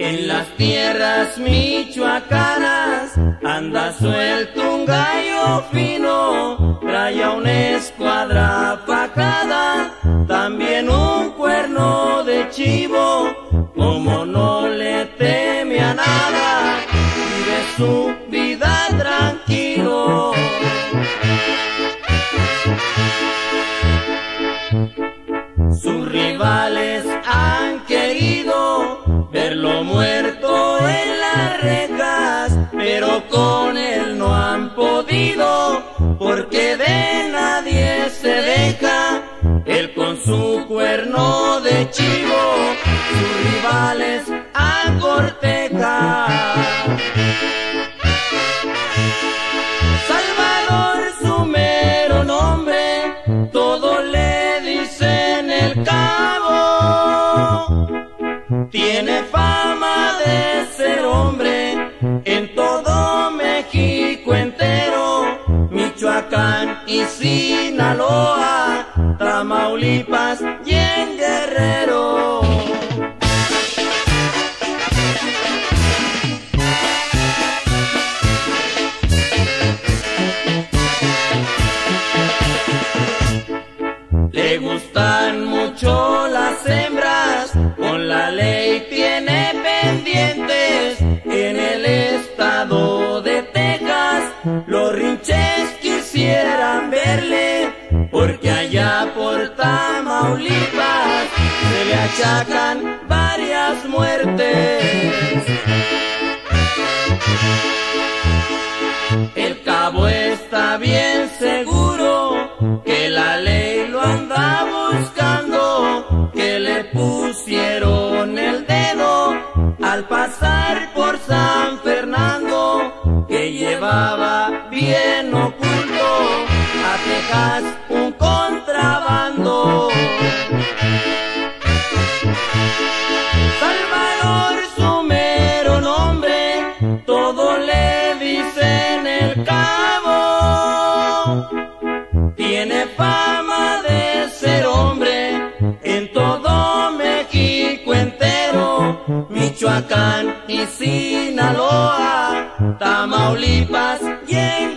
en las tierras michoacanas anda suelto un gallo fino, trae a una escuadra pacada, también un cuerno de chivo, como no le teme a nada, verlo muerto en las rejas, pero con él no han podido, porque de nadie se deja. Él con su cuerno de chivo, sus rivales han corteja. Salvador su mero nombre, todo le dicen el cabo. Tamaulipas y en Guerrero. Le gustan mucho las hembras, con la ley tiene pendientes. En el estado de Texas, los rinches quisieran verle, porque por Tamaulipas se le achacan varias muertes. El cabo está bien seguro que la ley lo anda buscando, que le pusieron el dedo al pasar por San Fernando, que llevaba bien oculto Michoacán y Sinaloa, Tamaulipas y en.